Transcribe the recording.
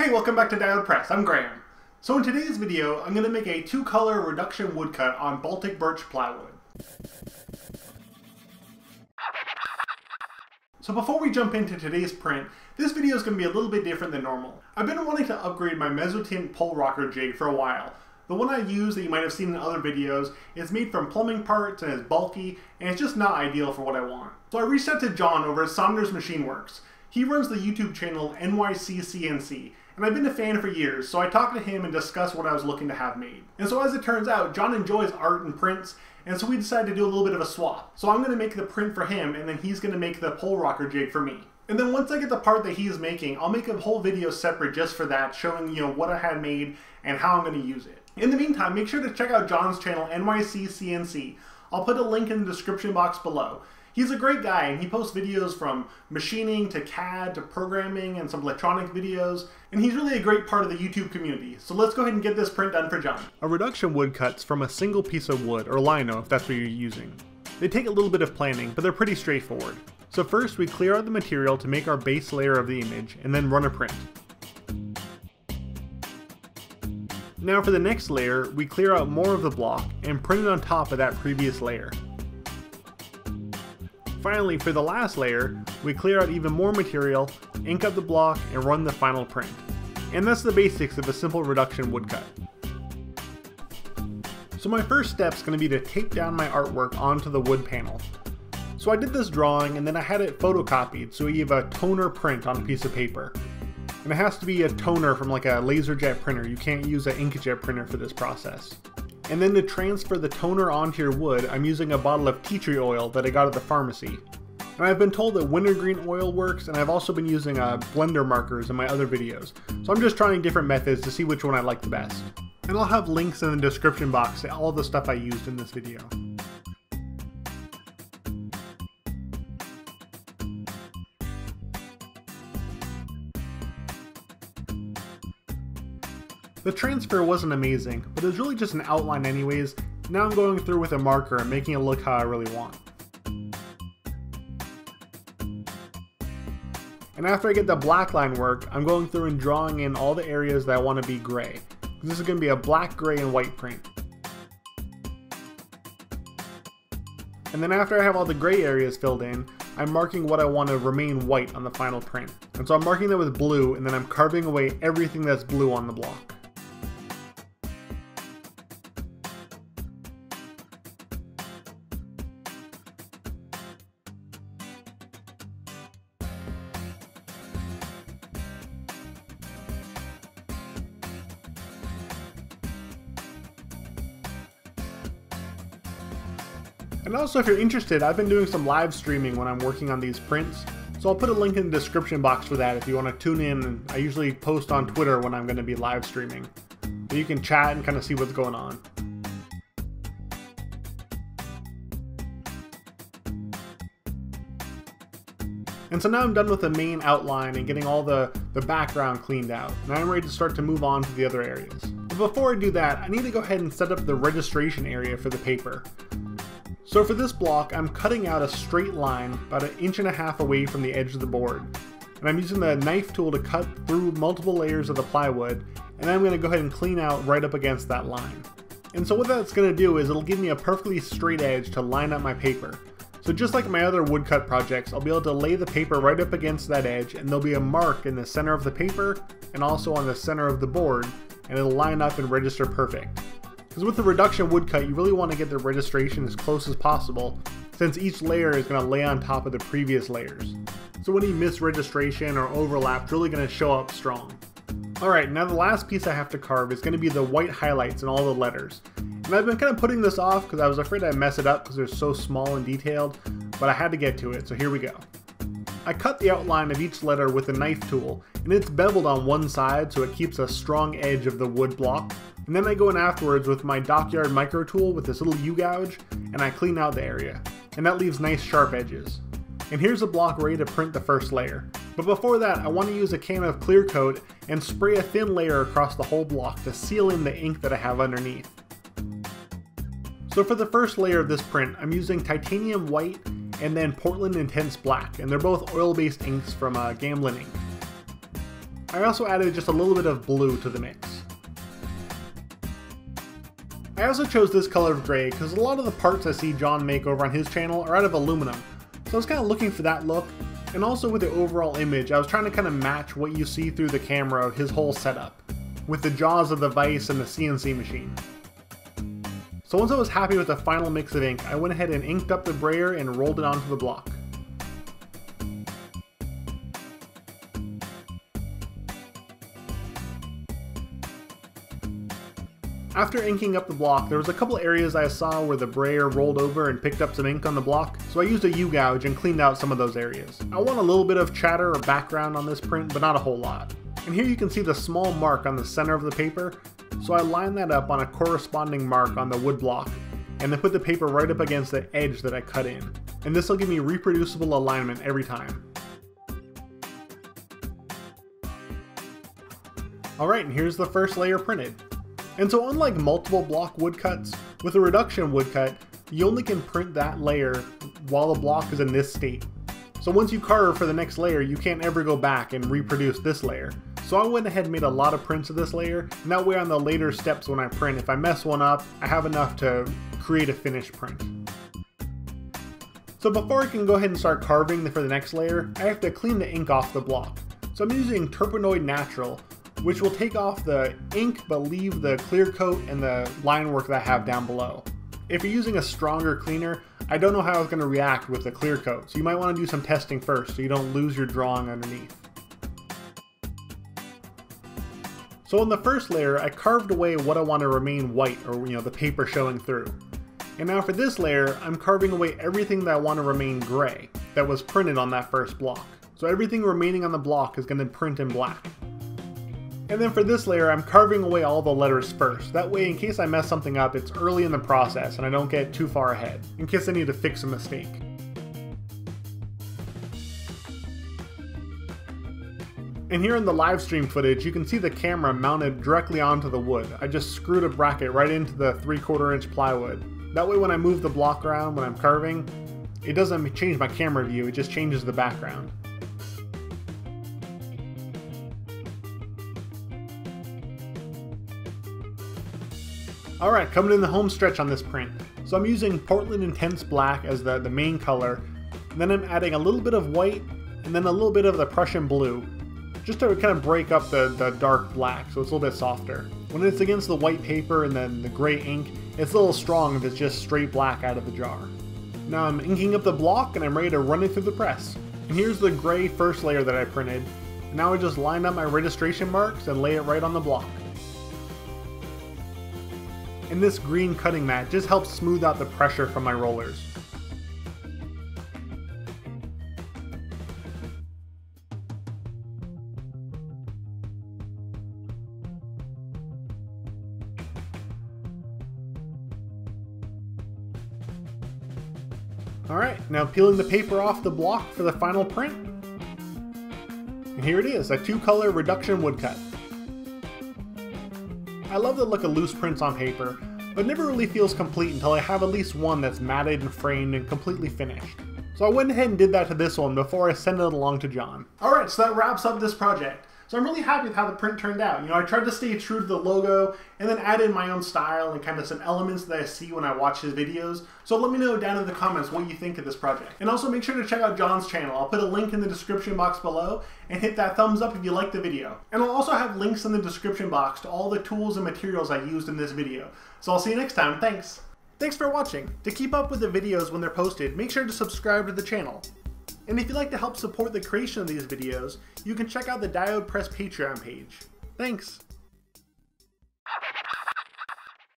Hey, welcome back to Diode Press. I'm Graham. So in today's video, I'm going to make a two-color reduction woodcut on Baltic birch plywood. So before we jump into today's print, this video is going to be a little bit different than normal. I've been wanting to upgrade my Mezzotint pole rocker jig for a while. The one I use that you might have seen in other videos is made from plumbing parts and is bulky, and it's just not ideal for what I want. So I reached out to John over at Machine Works. He runs the YouTube channel NYC CNC, and I've been a fan for years, so I talked to him and discussed what I was looking to have made. And so as it turns out, John enjoys art and prints, and so we decided to do a little bit of a swap. So I'm going to make the print for him, and then he's going to make the pole rocker jig for me. And then once I get the part that he's making, I'll make a whole video separate just for that, showing you know what I had made and how I'm going to use it. In the meantime, make sure to check out John's channel, NYC CNC. I'll put a link in the description box below. He's a great guy and he posts videos from machining to CAD to programming and some electronic videos, and he's really a great part of the YouTube community. So let's go ahead and get this print done for John. A reduction woodcut's from a single piece of wood, or lino if that's what you're using. They take a little bit of planning, but they're pretty straightforward. So first we clear out the material to make our base layer of the image, and then run a print. Now for the next layer, we clear out more of the block and print it on top of that previous layer. Finally, for the last layer, we clear out even more material, ink up the block, and run the final print. And that's the basics of a simple reduction woodcut. So my first step is going to be to tape down my artwork onto the wood panel. So I did this drawing and then I had it photocopied so you have a toner print on a piece of paper. And it has to be a toner from like a laserjet printer, you can't use an inkjet printer for this process. And then to transfer the toner onto your wood, I'm using a bottle of tea tree oil that I got at the pharmacy. And I've been told that wintergreen oil works, and I've also been using uh, blender markers in my other videos. So I'm just trying different methods to see which one I like the best. And I'll have links in the description box to all the stuff I used in this video. The transfer wasn't amazing, but it was really just an outline anyways. Now I'm going through with a marker and making it look how I really want. And after I get the black line work, I'm going through and drawing in all the areas that I want to be gray. This is going to be a black, gray, and white print. And then after I have all the gray areas filled in, I'm marking what I want to remain white on the final print. And so I'm marking that with blue, and then I'm carving away everything that's blue on the block. And also if you're interested, I've been doing some live streaming when I'm working on these prints, so I'll put a link in the description box for that if you want to tune in. I usually post on Twitter when I'm going to be live streaming. So you can chat and kind of see what's going on. And so now I'm done with the main outline and getting all the, the background cleaned out. Now I'm ready to start to move on to the other areas. But before I do that, I need to go ahead and set up the registration area for the paper. So for this block, I'm cutting out a straight line about an inch and a half away from the edge of the board. And I'm using the knife tool to cut through multiple layers of the plywood, and then I'm going to go ahead and clean out right up against that line. And so what that's going to do is it'll give me a perfectly straight edge to line up my paper. So just like my other woodcut projects, I'll be able to lay the paper right up against that edge and there'll be a mark in the center of the paper and also on the center of the board and it'll line up and register perfect. Because with the reduction woodcut, you really want to get the registration as close as possible, since each layer is going to lay on top of the previous layers. So any misregistration or overlap is really going to show up strong. Alright, now the last piece I have to carve is going to be the white highlights in all the letters. And I've been kind of putting this off because I was afraid I'd mess it up because they're so small and detailed, but I had to get to it, so here we go. I cut the outline of each letter with a knife tool, and it's beveled on one side so it keeps a strong edge of the wood block, and then I go in afterwards with my Dockyard micro tool with this little U-gouge, and I clean out the area. And that leaves nice sharp edges. And here's a block ready to print the first layer. But before that, I want to use a can of clear coat and spray a thin layer across the whole block to seal in the ink that I have underneath. So for the first layer of this print, I'm using titanium white and then Portland Intense Black, and they're both oil-based inks from uh, Gamblin Ink. I also added just a little bit of blue to the mix. I also chose this color of gray because a lot of the parts I see John make over on his channel are out of aluminum, so I was kind of looking for that look, and also with the overall image, I was trying to kind of match what you see through the camera of his whole setup, with the jaws of the vise and the CNC machine. So once I was happy with the final mix of ink, I went ahead and inked up the brayer and rolled it onto the block. After inking up the block, there was a couple areas I saw where the brayer rolled over and picked up some ink on the block, so I used a U-gouge and cleaned out some of those areas. I want a little bit of chatter or background on this print, but not a whole lot. And here you can see the small mark on the center of the paper, so I line that up on a corresponding mark on the wood block, and then put the paper right up against the edge that I cut in. And this will give me reproducible alignment every time. Alright, and here's the first layer printed. And so unlike multiple block woodcuts, with a reduction woodcut, you only can print that layer while the block is in this state. So once you carve for the next layer, you can't ever go back and reproduce this layer. So I went ahead and made a lot of prints of this layer, and that way on the later steps when I print, if I mess one up, I have enough to create a finished print. So before I can go ahead and start carving for the next layer, I have to clean the ink off the block. So I'm using Turpenoid Natural, which will take off the ink but leave the clear coat and the line work that I have down below. If you're using a stronger cleaner, I don't know how it's going to react with the clear coat, so you might want to do some testing first so you don't lose your drawing underneath. So in the first layer, I carved away what I want to remain white, or you know, the paper showing through. And now for this layer, I'm carving away everything that I want to remain gray, that was printed on that first block. So everything remaining on the block is going to print in black. And then for this layer, I'm carving away all the letters first. That way, in case I mess something up, it's early in the process and I don't get too far ahead, in case I need to fix a mistake. And here in the live stream footage, you can see the camera mounted directly onto the wood. I just screwed a bracket right into the 3 quarter inch plywood. That way when I move the block around when I'm carving, it doesn't change my camera view, it just changes the background. Alright, coming in the home stretch on this print. So I'm using Portland Intense Black as the, the main color, then I'm adding a little bit of white, and then a little bit of the Prussian blue, just to kind of break up the, the dark black so it's a little bit softer. When it's against the white paper and then the gray ink, it's a little strong if it's just straight black out of the jar. Now I'm inking up the block and I'm ready to run it through the press. And here's the gray first layer that I printed. Now I just line up my registration marks and lay it right on the block and this green cutting mat just helps smooth out the pressure from my rollers. Alright, now peeling the paper off the block for the final print. And here it is, a two-color reduction woodcut. I love the look of loose prints on paper, but never really feels complete until I have at least one that's matted and framed and completely finished. So I went ahead and did that to this one before I sent it along to John. Alright, so that wraps up this project. So I'm really happy with how the print turned out. You know, I tried to stay true to the logo and then add in my own style and kind of some elements that I see when I watch his videos. So let me know down in the comments what you think of this project. And also make sure to check out John's channel. I'll put a link in the description box below and hit that thumbs up if you like the video. And I'll also have links in the description box to all the tools and materials I used in this video. So I'll see you next time. Thanks. Thanks for watching. To keep up with the videos when they're posted, make sure to subscribe to the channel. And if you'd like to help support the creation of these videos, you can check out the Diode Press Patreon page. Thanks!